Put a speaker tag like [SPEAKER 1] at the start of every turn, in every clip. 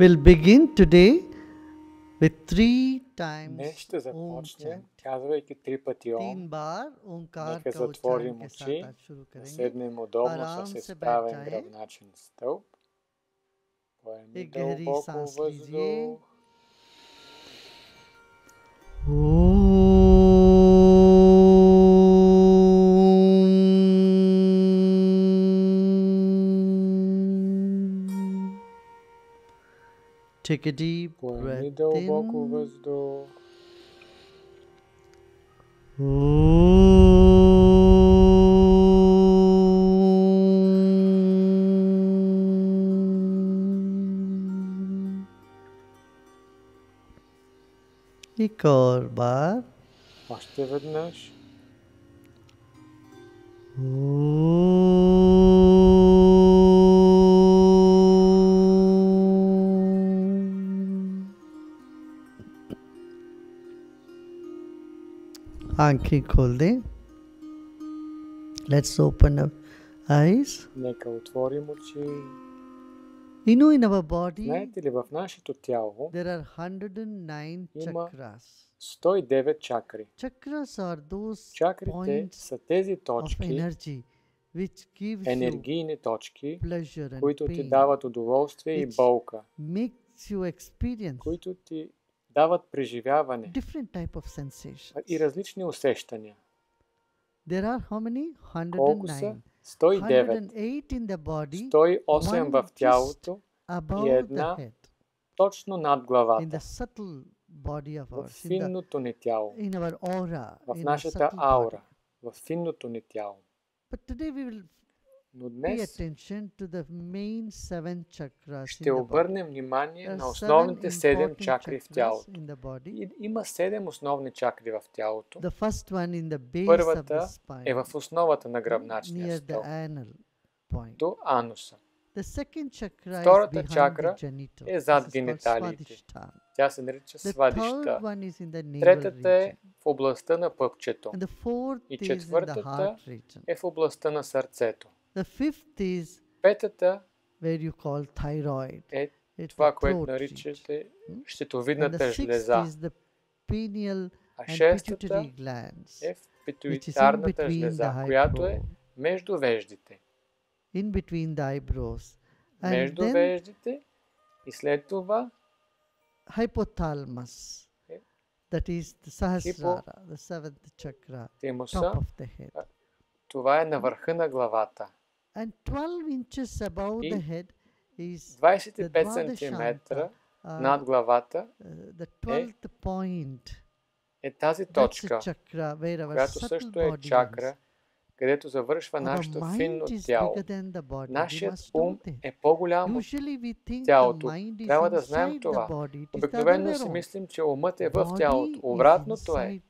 [SPEAKER 1] We'll begin today with three times
[SPEAKER 2] Днес ще започнем, казвайки три пъти Ом. Нека затворим очи, седнем удобно с изправен гръбначен стълб. Поеми дълбоко въздух.
[SPEAKER 1] О, Take a deep
[SPEAKER 2] Corrida
[SPEAKER 1] breath in. Boku do. cor bar.
[SPEAKER 2] Başlayabilir miyiz?
[SPEAKER 1] आंखें खोल दें let's open up eyes
[SPEAKER 2] Нека отворим очи.
[SPEAKER 1] you know in our body
[SPEAKER 2] Знаете ли, в нашето тяло
[SPEAKER 1] there are 109
[SPEAKER 2] Има
[SPEAKER 1] chakras
[SPEAKER 2] 109 чакри.
[SPEAKER 1] chakras are those
[SPEAKER 2] Чакрите
[SPEAKER 1] points
[SPEAKER 2] са тези
[SPEAKER 1] of
[SPEAKER 2] точки,
[SPEAKER 1] energy which gives you
[SPEAKER 2] енергийни точки,
[SPEAKER 1] pleasure and
[SPEAKER 2] които ти
[SPEAKER 1] pain
[SPEAKER 2] дават удоволствие и
[SPEAKER 1] Which-
[SPEAKER 2] болка,
[SPEAKER 1] makes you experience
[SPEAKER 2] които ти дават преживяване
[SPEAKER 1] different type of sensations
[SPEAKER 2] и различни усещания.
[SPEAKER 1] there are how many
[SPEAKER 2] Колко
[SPEAKER 1] 109
[SPEAKER 2] са? 109.
[SPEAKER 1] 108 in the body
[SPEAKER 2] 108
[SPEAKER 1] one
[SPEAKER 2] в тялото,
[SPEAKER 1] above
[SPEAKER 2] една точно над
[SPEAKER 1] in
[SPEAKER 2] главата,
[SPEAKER 1] the subtle body of
[SPEAKER 2] в
[SPEAKER 1] ours in, the,
[SPEAKER 2] финното ни тяло,
[SPEAKER 1] in our aura
[SPEAKER 2] в
[SPEAKER 1] in
[SPEAKER 2] нашата аура, в финното ни тяло.
[SPEAKER 1] but today we will
[SPEAKER 2] Но днес ще обърнем внимание на основните седем чакри в тялото. И Има седем основни чакри в тялото. Първата е в основата на гръбначния стълб,
[SPEAKER 1] point
[SPEAKER 2] до ануса. Втората чакра е зад гениталиите. Тя се нарича свадища. Третата е в областта на пъпчето. И четвъртата Е в областта на сърцето.
[SPEAKER 1] The fifth is
[SPEAKER 2] Петата
[SPEAKER 1] where you call thyroid
[SPEAKER 2] е
[SPEAKER 1] it's
[SPEAKER 2] това, което наричате
[SPEAKER 1] Hmm?
[SPEAKER 2] щитовидната
[SPEAKER 1] sixth
[SPEAKER 2] жлеза.
[SPEAKER 1] is the pineal
[SPEAKER 2] А шестата
[SPEAKER 1] pituitary glands
[SPEAKER 2] е в питуитарната
[SPEAKER 1] between the
[SPEAKER 2] жлеза, която е между веждите.
[SPEAKER 1] in between the eyebrows and
[SPEAKER 2] Между
[SPEAKER 1] then
[SPEAKER 2] веждите и след това
[SPEAKER 1] hypothalamus
[SPEAKER 2] Okay.
[SPEAKER 1] that is the sahasrara the seventh chakra top
[SPEAKER 2] тимуса.
[SPEAKER 1] of the head
[SPEAKER 2] Това е на върха на главата.
[SPEAKER 1] And 12 inches above
[SPEAKER 2] И
[SPEAKER 1] the head is
[SPEAKER 2] 25
[SPEAKER 1] Dvadashanta,
[SPEAKER 2] см
[SPEAKER 1] uh,
[SPEAKER 2] над главата
[SPEAKER 1] uh, the 12th point
[SPEAKER 2] е тази точка, която също е чакра, където завършва нашето финно тяло. Нашият ум е по-голям от тялото. Трябва да знаем това. Обикновено си мислим, че умът е в тялото. Обратното е.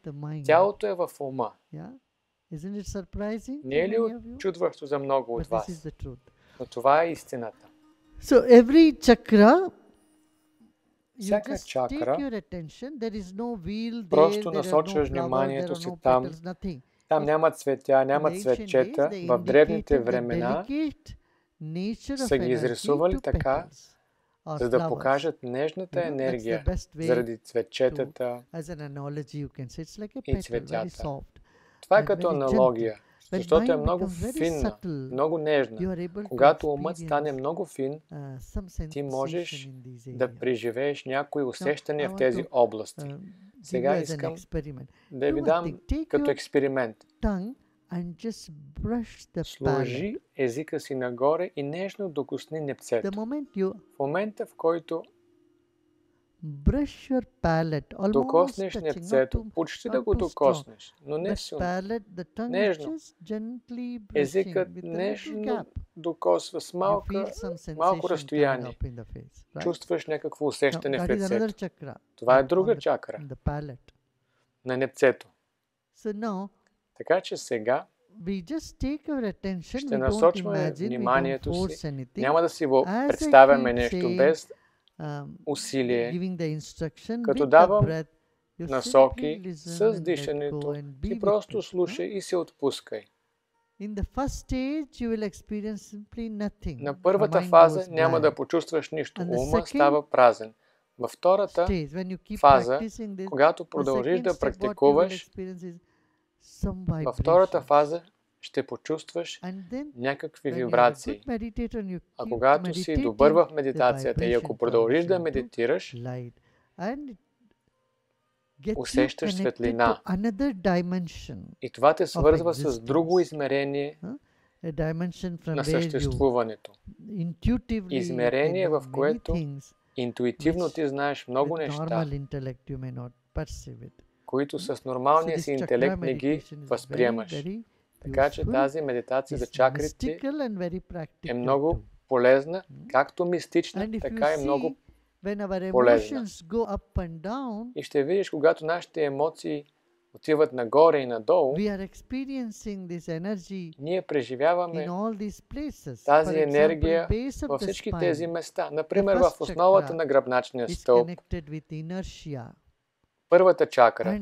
[SPEAKER 2] Тялото е в ума.
[SPEAKER 1] Yeah? Isn't it surprising?
[SPEAKER 2] Не е ли чудващо за много от вас? Но това е истината.
[SPEAKER 1] So every chakra,
[SPEAKER 2] Всяка чакра, просто насочваш вниманието си там. Там няма цветя, няма цветчета. В древните времена са ги изрисували така, за да покажат нежната енергия заради цветчетата и цветята. Това е
[SPEAKER 1] and
[SPEAKER 2] като аналогия, защото е много финна, много нежна. Когато умът стане много фин, ти можеш да преживееш някои усещания в тези области. Сега искам да ви дам като експеримент. Сложи езика си нагоре и нежно докосни непцето. В момента, в който
[SPEAKER 1] brush your palate, almost
[SPEAKER 2] докоснеш
[SPEAKER 1] touching, not too,
[SPEAKER 2] почти да го докоснеш, но не силно.
[SPEAKER 1] palate, the tongue
[SPEAKER 2] Нежно.
[SPEAKER 1] gently
[SPEAKER 2] Езикът нежно докосва с малка, малко разстояние.
[SPEAKER 1] face?
[SPEAKER 2] Чувстваш някакво
[SPEAKER 1] Now,
[SPEAKER 2] усещане в лицето. Това е друга чакра на непцето.
[SPEAKER 1] So now
[SPEAKER 2] Така че сега ще насочваме вниманието си. Няма да си го представяме нещо без
[SPEAKER 1] um,
[SPEAKER 2] усилие, Като давам насоки с дишането. Ти просто слушай и се отпускай. На първата фаза няма да почувстваш нищо. Ума става празен. Във втората фаза, когато продължиш да практикуваш, във втората фаза ще почувстваш някакви вибрации. А когато си добър в медитацията и ако продължиш да медитираш, усещаш светлина. и това те свързва с друго измерение на съществуването. Измерение, в което Интуитивно ти знаеш много неща, които с нормалния си интелект не ги възприемаш. Така че тази медитация за
[SPEAKER 1] It's
[SPEAKER 2] чакрите е много полезна, както мистична, така и много полезна. И ще видиш, когато нашите емоции отиват нагоре и надолу, ние преживяваме тази енергия във всички тези места. Например, в основата на гръбначния стълб, първата чакра,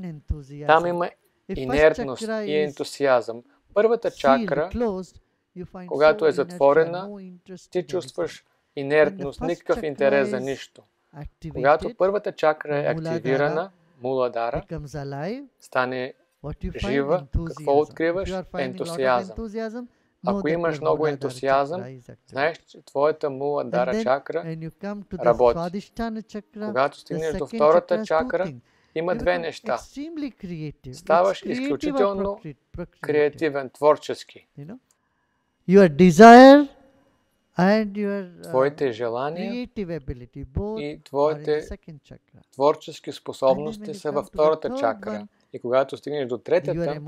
[SPEAKER 2] там има инертност и ентусиазъм. Първата чакра, когато е затворена, ти чувстваш инертност, никакъв интерес за нищо. Когато първата чакра е активирана, муладара, стане жива, какво откриваш? Ентусиазъм. Ако имаш много ентусиазъм, знаеш, че твоята муладара чакра, работи. Когато стигнеш до втората чакра. Има две неща. Ставаш изключително Креативен, творчески.
[SPEAKER 1] Uh,
[SPEAKER 2] Твоите желания и твоите творчески способности са във втората чакра. И когато стигнеш до третата,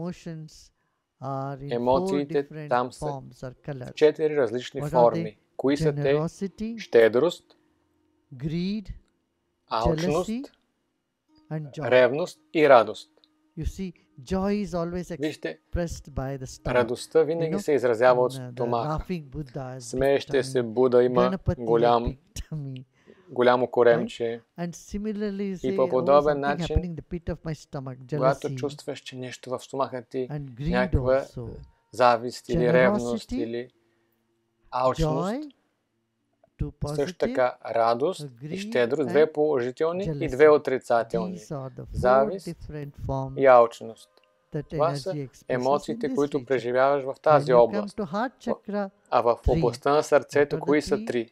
[SPEAKER 2] Емоциите там са в четири различни форми. Кои са те? Щедрост, алчност,
[SPEAKER 1] and joy.
[SPEAKER 2] ревност и радост.
[SPEAKER 1] You see, joy is always
[SPEAKER 2] Вижте,
[SPEAKER 1] expressed by the stomach.
[SPEAKER 2] радостта винаги
[SPEAKER 1] know,
[SPEAKER 2] се изразява от
[SPEAKER 1] uh,
[SPEAKER 2] стомаха. Смеещия се. Буда има голям, голямо коремче. И по
[SPEAKER 1] oh,
[SPEAKER 2] подобен начин, Когато чувстваш, че нещо в стомаха ти, някаква завист или ревност или алчност, също така радост и щедрост, две положителни и две отрицателни. Завист И алчност. Това са емоциите, които преживяваш в тази област. А в областта на сърцето, кои са три?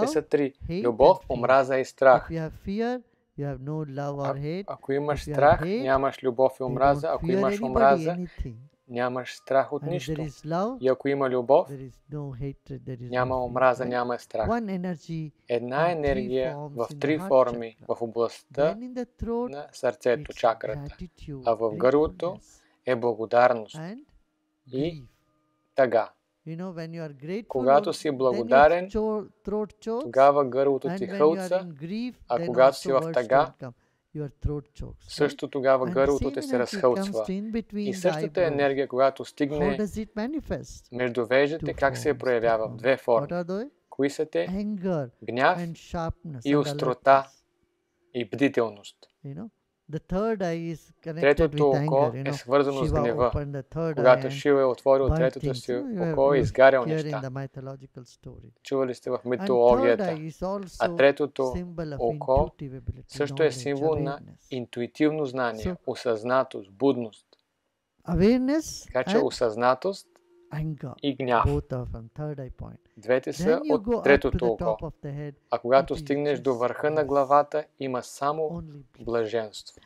[SPEAKER 2] Те са три. Любов, омраза и страх.
[SPEAKER 1] hate.
[SPEAKER 2] Ако имаш страх, нямаш любов и омраза. Ако имаш омраза. Нямаш страх от нищо. И ако има любов, няма омраза, няма страх. Една енергия в три форми в областта на сърцето, чакрата. А в гърлото е благодарност и тъга. Когато си благодарен, Тогава гърлото ти хълца, а когато си в тъга, също тогава гърлото ти се разхълцва. И същата енергия, когато стигне между
[SPEAKER 1] Two
[SPEAKER 2] как се проявява? В две форми. Кои са те? Гняв и острота и бдителност.
[SPEAKER 1] You know, the third eye is connected
[SPEAKER 2] Третото
[SPEAKER 1] with
[SPEAKER 2] око
[SPEAKER 1] anger. You
[SPEAKER 2] е свързано с гнева. Когато Шива е отворил третото си око, е
[SPEAKER 1] have
[SPEAKER 2] изгарял неща. Чували сте в митологията. А третото око също е символ на интуитивно знание, осъзнатост, будност. Така че осъзнатост и гняв. Двете са от третото око. А когато стигнеш до върха на главата, има само блаженство.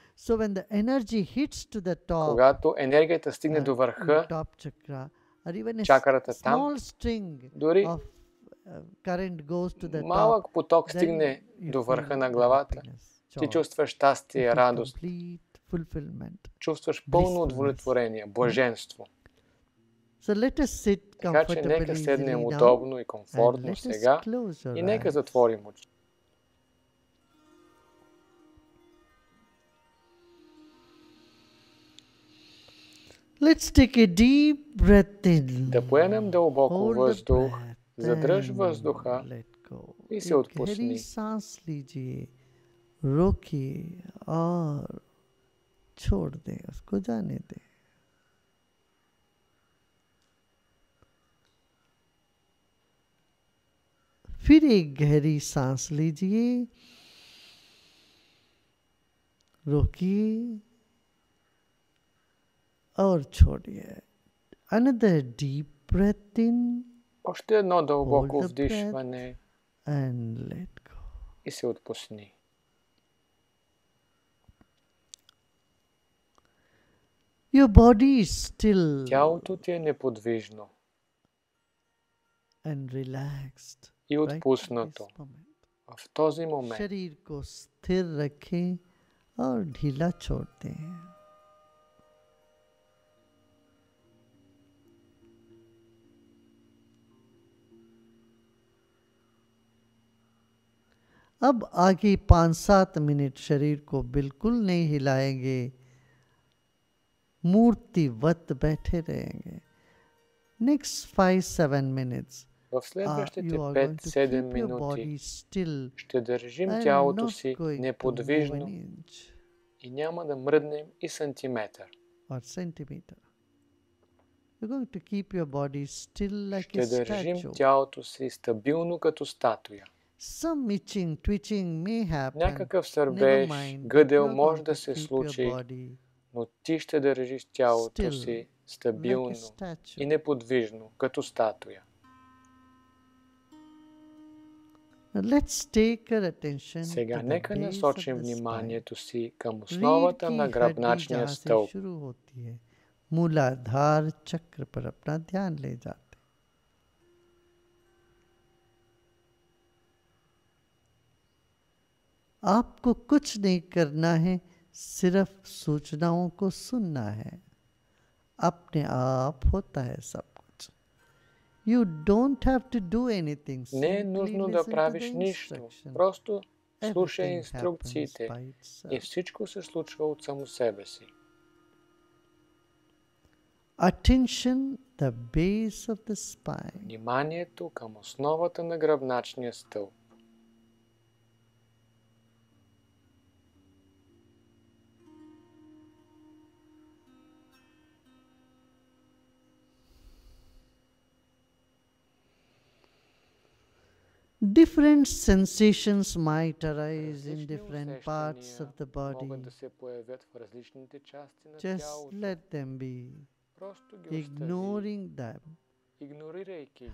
[SPEAKER 2] Когато енергията стигне
[SPEAKER 1] uh,
[SPEAKER 2] до върха, чакрата там, дори
[SPEAKER 1] uh,
[SPEAKER 2] малък поток стигне до върха на главата, ти чувстваш щастие, радост, чувстваш пълно удовлетворение, блаженство.
[SPEAKER 1] So let us sit
[SPEAKER 2] Така че
[SPEAKER 1] comfortably
[SPEAKER 2] нека
[SPEAKER 1] easily
[SPEAKER 2] седнем
[SPEAKER 1] now
[SPEAKER 2] удобно и
[SPEAKER 1] and
[SPEAKER 2] комфортно
[SPEAKER 1] let us
[SPEAKER 2] сега
[SPEAKER 1] close our
[SPEAKER 2] и нека
[SPEAKER 1] eyes.
[SPEAKER 2] затворим очи.
[SPEAKER 1] Let's take a deep breath in.
[SPEAKER 2] Да поемем дълбоко
[SPEAKER 1] Hold the
[SPEAKER 2] въздух,
[SPEAKER 1] breath
[SPEAKER 2] задръж
[SPEAKER 1] and
[SPEAKER 2] въздуха
[SPEAKER 1] let go.
[SPEAKER 2] и се
[SPEAKER 1] एक
[SPEAKER 2] отпусни.
[SPEAKER 1] गहरी सांस लीजिए रोकिए और छोड़ दें उसको जाने दें फिर एक गहरी सांस लीजिए रोकिए और छोड़िए another deep breath in
[SPEAKER 2] Още едно дълбоко
[SPEAKER 1] Hold the
[SPEAKER 2] вдишване
[SPEAKER 1] and let go.
[SPEAKER 2] и се отпусни.
[SPEAKER 1] Your body is still
[SPEAKER 2] Тялото ти е неподвижно
[SPEAKER 1] and relaxed.
[SPEAKER 2] и
[SPEAKER 1] right at
[SPEAKER 2] отпуснато.
[SPEAKER 1] this moment.
[SPEAKER 2] В този момент
[SPEAKER 1] शरीर को स्थिर रखें और ढीला छोड़ दें अब आगे पाँच सात मिनट शरीर को बिल्कुल नहीं हिलाएंगे मूर्तिवत बैठे रहेंगे next five seven minutes
[SPEAKER 2] в следващите
[SPEAKER 1] you are going to
[SPEAKER 2] 5-7
[SPEAKER 1] keep your
[SPEAKER 2] минути ще държим тялото си неподвижно и няма да мръднем и сантиметър. Ще държим тялото си стабилно като статуя.
[SPEAKER 1] Some itching, twitching may happen.
[SPEAKER 2] Някакъв сърбеж, гъдел може да се случи, но ти ще държиш тялото си стабилно и неподвижно, като статуя. Сега
[SPEAKER 1] to the
[SPEAKER 2] нека
[SPEAKER 1] base of
[SPEAKER 2] насочим
[SPEAKER 1] the spine.
[SPEAKER 2] вниманието си към
[SPEAKER 1] रीढ़
[SPEAKER 2] основата
[SPEAKER 1] की
[SPEAKER 2] на
[SPEAKER 1] हड्डी
[SPEAKER 2] гръбначния
[SPEAKER 1] जहाँ से
[SPEAKER 2] стълб.
[SPEAKER 1] शुरू होती है मूलाधार चक्र पर अपना ध्यान ले जाते हैं। आपको कुछ नहीं करना है सिर्फ सूचनाओं को सुनना है अपने आप होता है सब You don't have to do anything.
[SPEAKER 2] Не е нужно да правиш нищо. Просто слушай инструкциите и всичко се случва от само себе си.
[SPEAKER 1] Attention, the base of the spine.
[SPEAKER 2] Вниманието към основата на гръбначния стълб.
[SPEAKER 1] different sensations might arise in different parts of the body. Just let them be, ignoring them.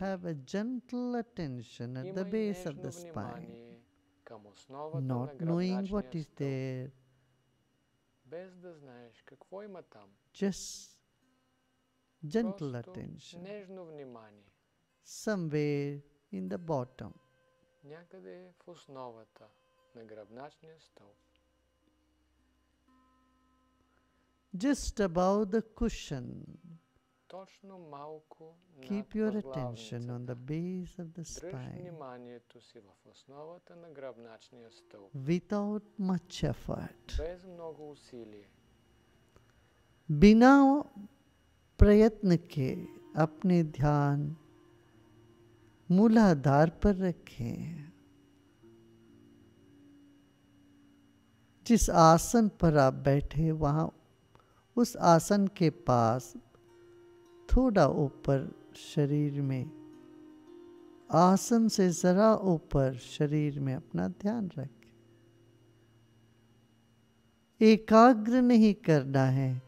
[SPEAKER 1] Have a gentle attention at the base of the spine, not knowing what is there. Just gentle attention. somewhere in the bottom.
[SPEAKER 2] Някъде в основата на гръбначния стълб.
[SPEAKER 1] Just above the cushion.
[SPEAKER 2] Точно малко
[SPEAKER 1] Keep
[SPEAKER 2] над
[SPEAKER 1] your attention on
[SPEAKER 2] възглавницата.
[SPEAKER 1] the base of the
[SPEAKER 2] Дръж
[SPEAKER 1] spine
[SPEAKER 2] вниманието си в основата на гръбначния стълб.
[SPEAKER 1] without much effort.
[SPEAKER 2] Без много усилие.
[SPEAKER 1] बिना प्रयत्न के अपने ध्यान मूलाधार पर रखें। जिस आसन पर आप बैठे, वहाँ उस आसन के पास थोड़ा ऊपर शरीर में, आसन से जरा ऊपर शरीर में अपना ध्यान रखें। एकाग्र नहीं करना है,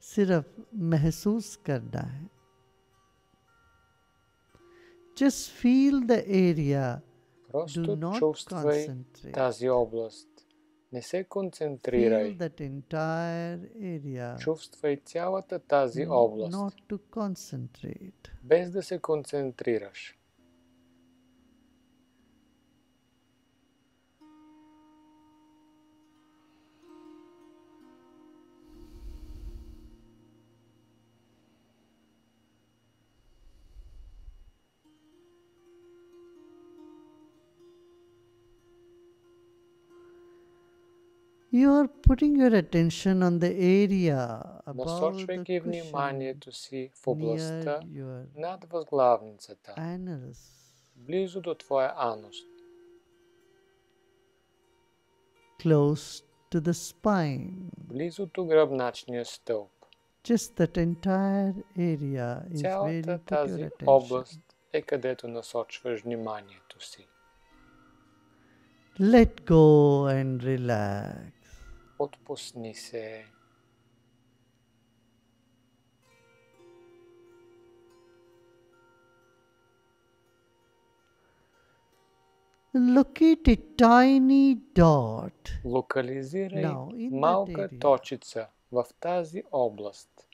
[SPEAKER 1] सिर्फ़ महसूस करना है। Just feel the
[SPEAKER 2] area.
[SPEAKER 1] Do
[SPEAKER 2] not
[SPEAKER 1] concentrate.
[SPEAKER 2] тази област. Не се концентрирай.
[SPEAKER 1] Feel that entire area.
[SPEAKER 2] Чувствай цялата тази област.
[SPEAKER 1] Not to concentrate.
[SPEAKER 2] Без да се концентрираш.
[SPEAKER 1] you are putting your attention on the area above the
[SPEAKER 2] Насочвайки
[SPEAKER 1] cushion
[SPEAKER 2] вниманието си в
[SPEAKER 1] near
[SPEAKER 2] областта
[SPEAKER 1] your
[SPEAKER 2] над възглавницата,
[SPEAKER 1] anus
[SPEAKER 2] близо до твоя анус,
[SPEAKER 1] close to the spine
[SPEAKER 2] близо до гръбначния стълб.
[SPEAKER 1] just that entire area is where you
[SPEAKER 2] Цялата
[SPEAKER 1] put your
[SPEAKER 2] тази
[SPEAKER 1] attention
[SPEAKER 2] област е където насочваш вниманието си.
[SPEAKER 1] Let go and relax.
[SPEAKER 2] Отпусни се.
[SPEAKER 1] Locate a tiny dot.
[SPEAKER 2] Локализирай малка точица в тази област.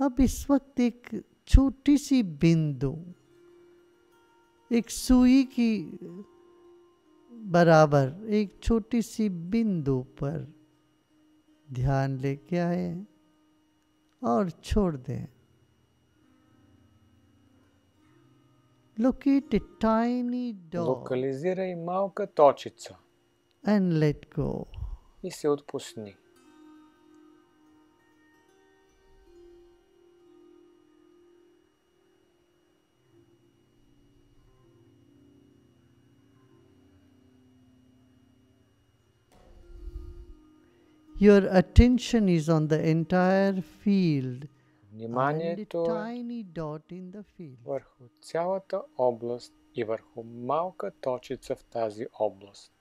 [SPEAKER 1] अब इस वक्त एक छोटी सी बिंदु एक सुई की बराबर एक छोटी सी बिंदु पर ध्यान लेके आए और छोड़ दें Locate a tiny dot.
[SPEAKER 2] Локализирай малка точица.
[SPEAKER 1] And let go.
[SPEAKER 2] И се отпусни.
[SPEAKER 1] Your attention is on the entire field
[SPEAKER 2] вниманието върху цялата област и върху малка точица в тази област.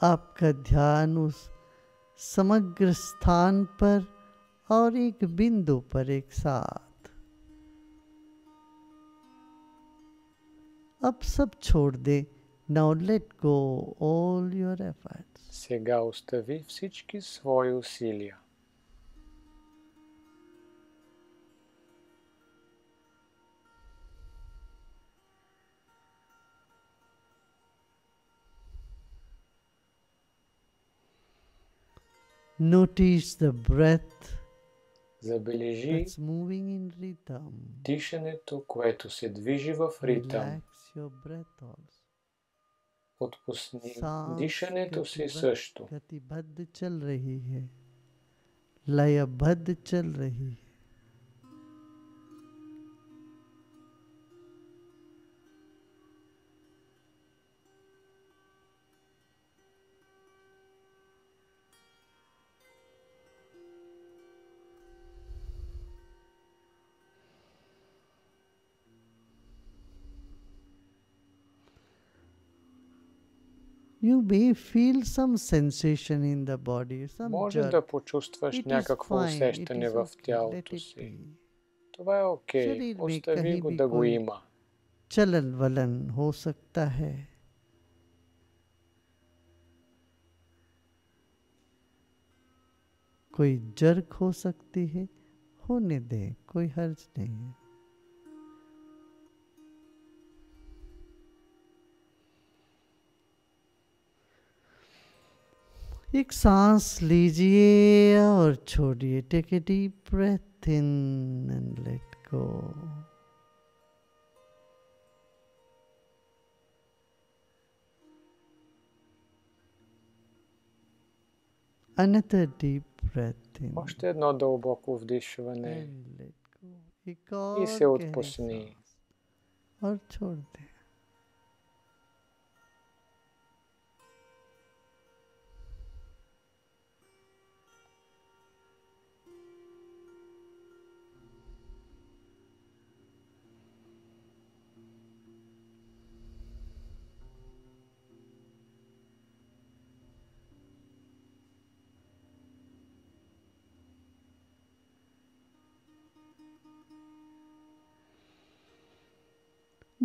[SPEAKER 1] आपका ध्यान उस समग्र स्थान पर और एक बिंदु पर एक साथ अब सब छोड़ दे Now let go all your efforts.
[SPEAKER 2] Сега остави всички свои усилия.
[SPEAKER 1] Notice the breath
[SPEAKER 2] Забележи дишането, което се движи в ритъм. Отпусни дишането си също.
[SPEAKER 1] लयबद्ध चल रही है You may feel some sensation in the body, some
[SPEAKER 2] Може
[SPEAKER 1] jerk.
[SPEAKER 2] да почувстваш някакво усещане в тялото си. Това е окей. Okay. Остави го да го има.
[SPEAKER 1] चलन वलन हो सकता है कोई जर्क हो सकती है होने दें कोई हर्ज नहीं है एक सांस लीजिए और छोड़िए take a deep breath in and let go Another deep breath in.
[SPEAKER 2] Още едно дълбоко вдишване. И се отпусни.
[SPEAKER 1] और छोड़ दे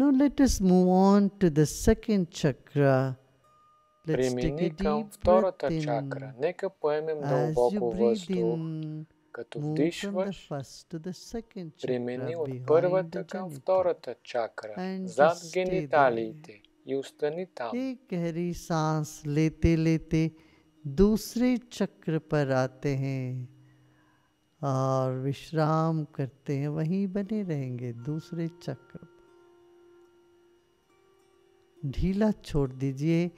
[SPEAKER 1] Now let us move on to the second chakra.
[SPEAKER 2] Let's Премини към втората чакра. Нека поемем дълбоко въздух. Като вдишваш, премини от първата към втората чакра, зад гениталиите и остани там.
[SPEAKER 1] एक गहरी सांस लेते लेते दूसरे चक्र पर आते हैं और विश्राम करते हैं वहीं बने रहेंगे दूसरे चक्र ढीला छोड़ दीजिए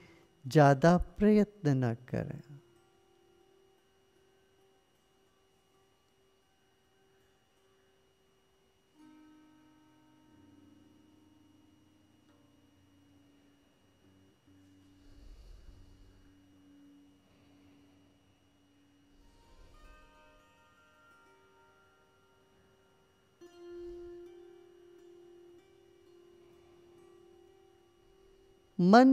[SPEAKER 1] ज़्यादा प्रयत्न न करें। मन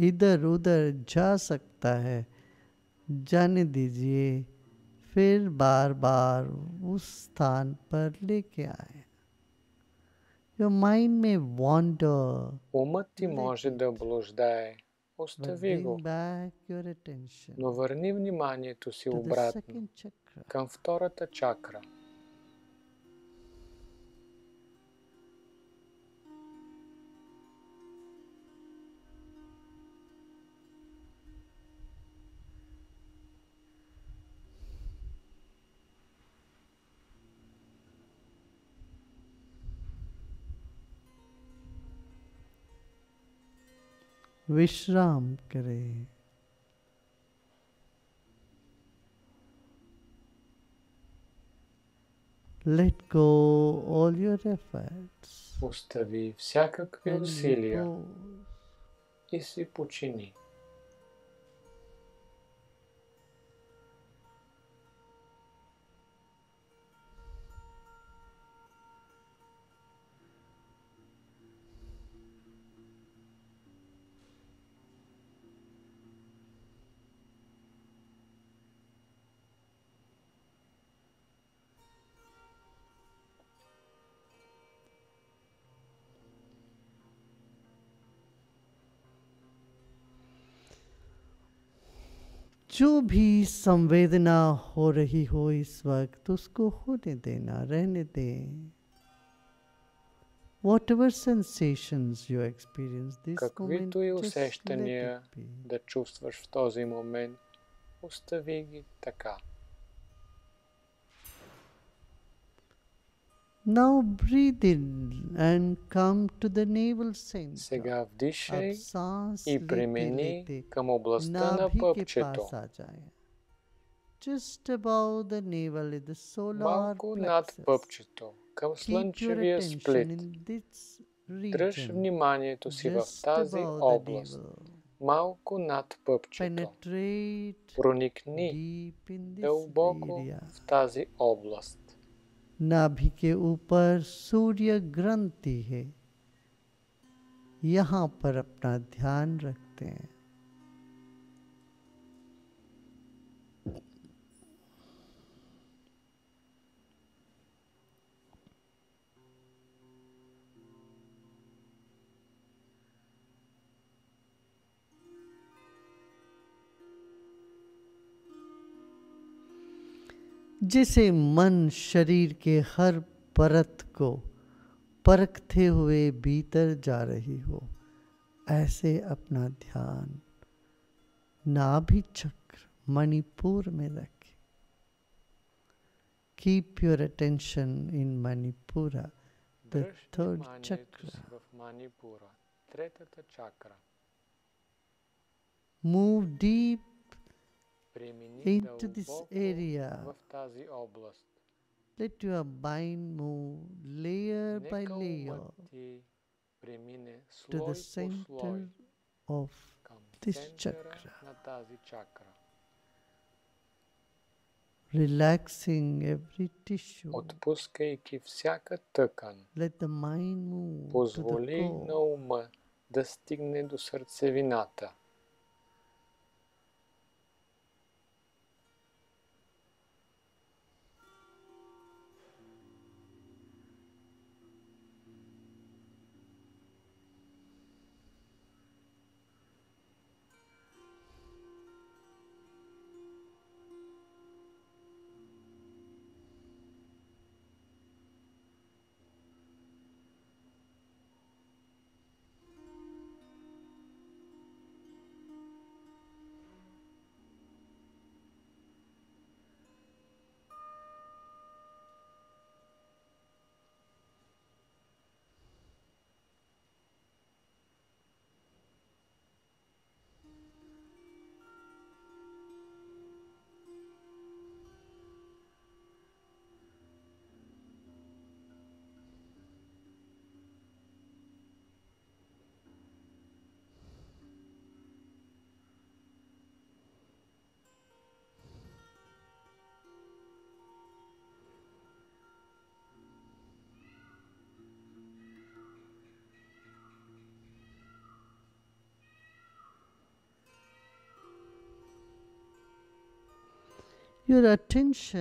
[SPEAKER 1] इधर उधर जा सकता है जाने दीजिए फिर बार बार उस स्थान पर लेके आए Your mind may wander.
[SPEAKER 2] Умът ти може да блуждае. Остави го. Но върни вниманието си обратно към втората чакра –
[SPEAKER 1] विश्राम करे Let go all your efforts.
[SPEAKER 2] Остави всякакви усилия и си почини.
[SPEAKER 1] जो भी संवेदना हो रही हो इस वक्त उसको होने देना रहने दें Whatever sensations you experience this
[SPEAKER 2] Каквито и усещания да чувстваш в този момент, остави ги така.
[SPEAKER 1] Now breathe in and come to the navel center.
[SPEAKER 2] Сега вдишай и премини към областта на пъпчето.
[SPEAKER 1] Just above the navel is the solar
[SPEAKER 2] Малко над пъпчето, към слънчевия сплит. Дръж вниманието си в тази област. Малко над пъпчето. Проникни дълбоко в тази област.
[SPEAKER 1] नाभि के ऊपर सूर्य ग्रंथि है। यहाँ पर अपना ध्यान रखते हैं। जिसे मन शरीर के हर परत को परखते हुए भीतर जा रही हो ऐसे अपना ध्यान नाभि चक्र मणिपुर में रखें। Keep your attention in Manipura the third chakra move deep into this area. Let your mind move layer by layer to the center of this chakra. Relaxing every tissue.
[SPEAKER 2] Отпускайки всяка тъкан.
[SPEAKER 1] Let the mind move
[SPEAKER 2] Позволи на ума да стигне до сърцевината.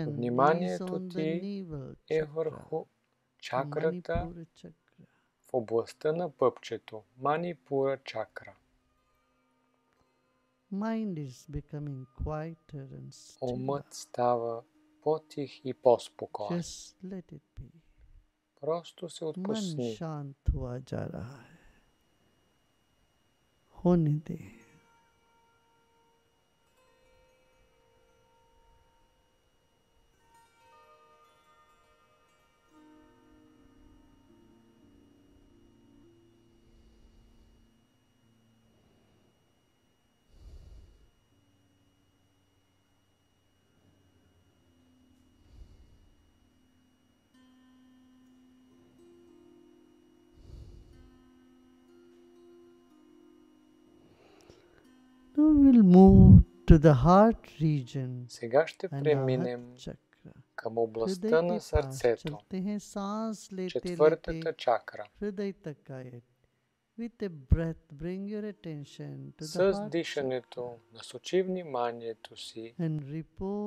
[SPEAKER 2] Вниманието ти е върху чакрата в областта на пъпчето, манипура чакра. Умът става по-тих и по-спокоен. Просто се отпусни.
[SPEAKER 1] Ман шанту аджара. Хониде.
[SPEAKER 2] Сега ще преминем към областта на сърцето, четвъртата чакра. С дишането насочи вниманието си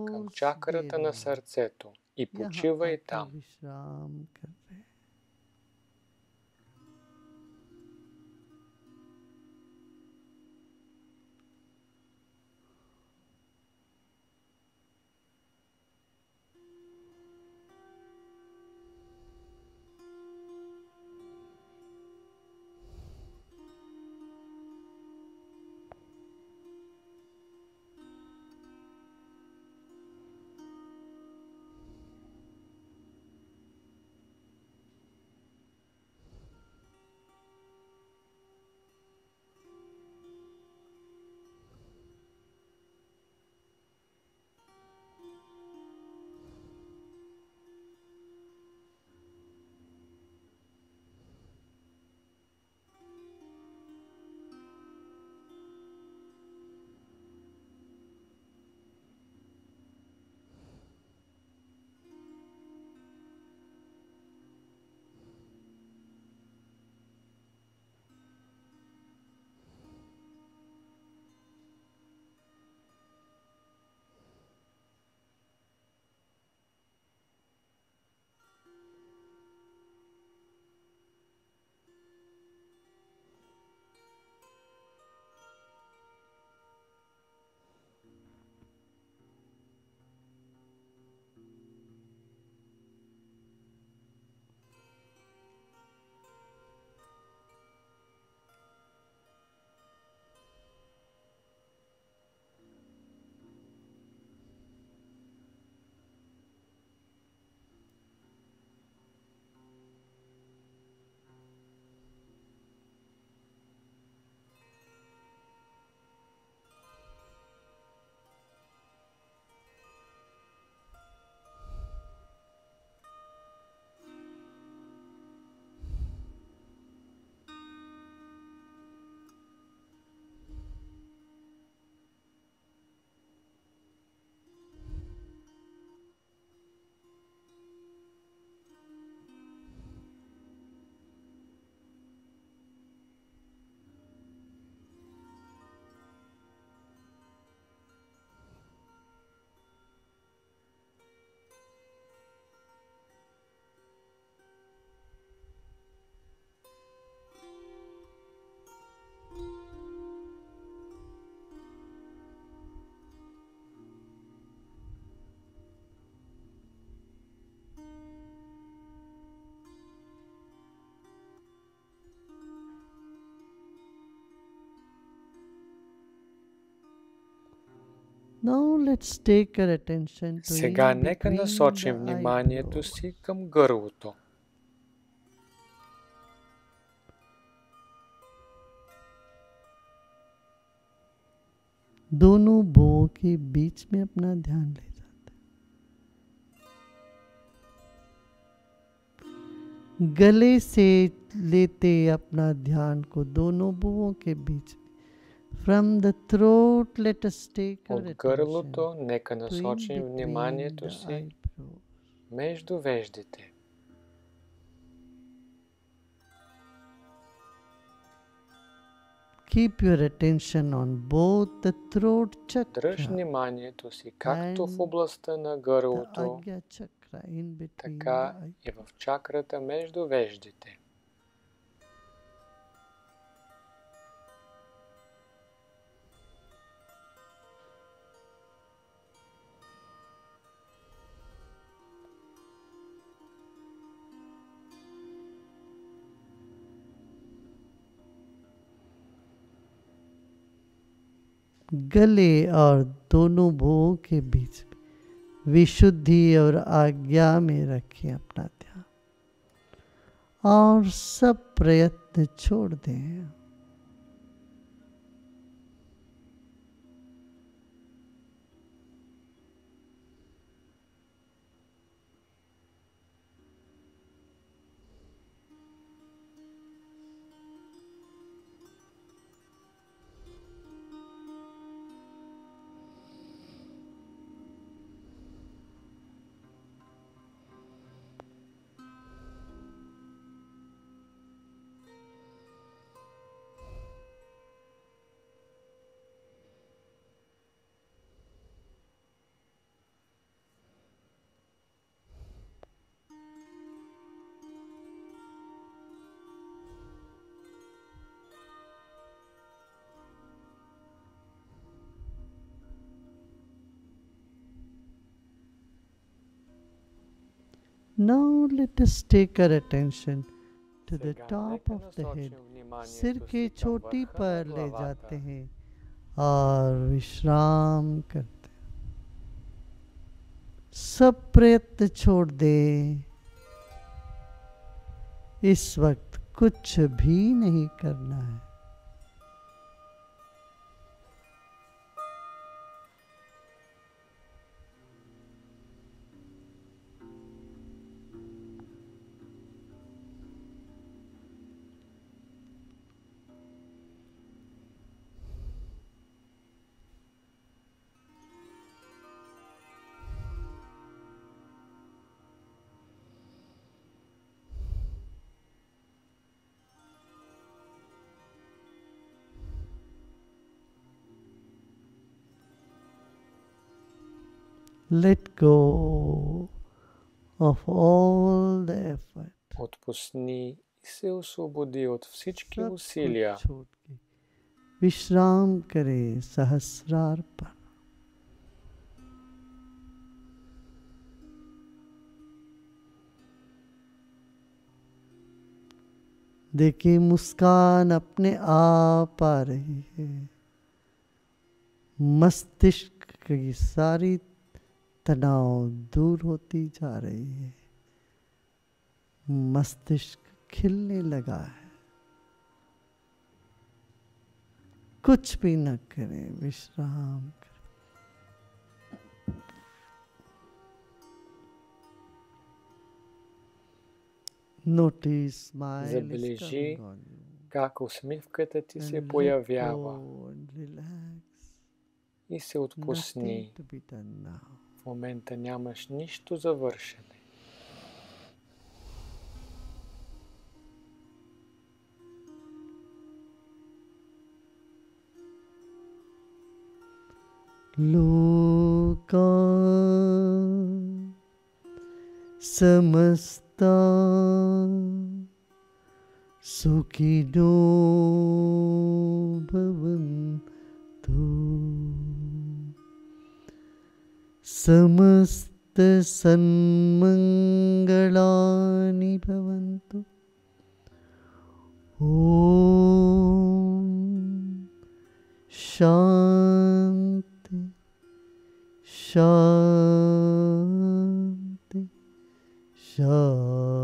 [SPEAKER 2] към чакрата на сърцето и почивай там. Сега нека насочим вниманието си към гърлото.
[SPEAKER 1] दोनों बों के बीच में अपना ध्यान ले जाते गले से लेते अपना ध्यान को दोनों बुओं के बीच From the throat, let us take
[SPEAKER 2] От гърлото нека насочим вниманието си между веждите.
[SPEAKER 1] Keep your attention on both the throat chakra.
[SPEAKER 2] Дръж вниманието си както в областта на гърлото, така и в чакрата между веждите.
[SPEAKER 1] गले और दोनों भुवों के बीच विशुद्धि और आज्ञा में रखें अपना ध्यान। और सब प्रयत्न छोड़ दें। Now let us take our attention to the top of the head. सिर के चोटी पर ले जाते हैं। और विश्राम करते हैं। सब प्रयत्न छोड़ दे। इस वक्त कुछ भी नहीं करना है। Let go of all the effort.
[SPEAKER 2] Отпусни и се освободи от всички усилия.
[SPEAKER 1] विश्राम करे सहस्रार पर देखिए मुस्कान अपने आप आ रही है मस्तिष्क की सारी तनाव दूर होती जा रही है मस्तिष्क खिलने लगा है कुछ भी न करें विश्राम करें Notice
[SPEAKER 2] Забележи как усмивката ти се появява и се отпусни. В момента нямаш нищо завършене.
[SPEAKER 1] लोका समस्ता सुखिनो समस्तसन्मङ्गलानि भवन्तु ॐ शान्ति शान्ति शान्ति।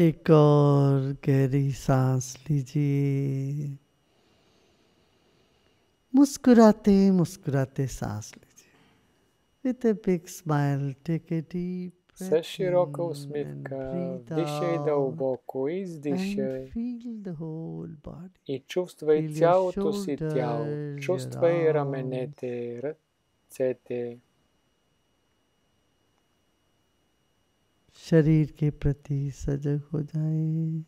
[SPEAKER 1] एक और गहरी सांस लीजिए मुस्कुराते मुस्कुराते सांस लीजिए with a big smile take a deep
[SPEAKER 2] Ze szeroko uśmiechka, dzisiaj do boku i zdyszaj. I czuwaj ciało tu sytiał, czuwaj.
[SPEAKER 1] शरीर के प्रति सजग हो जाए।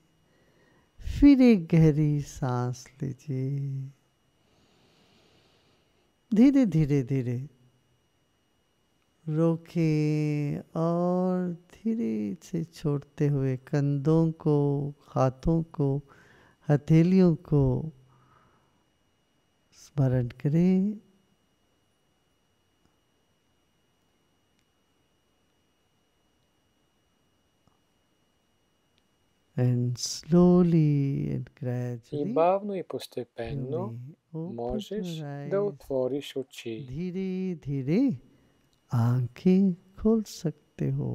[SPEAKER 1] फिर एक गहरी सांस लीजिए। धीरे धीरे धीरे। रोके और धीरे से छोड़ते हुए कंधों को, हाथों को, हथेलियों को स्मरण करें। And slowly and gradually,
[SPEAKER 2] и бавно и постепенно можеш да отвориш очи.
[SPEAKER 1] धीरे धीरे आंखें खोल सकते हो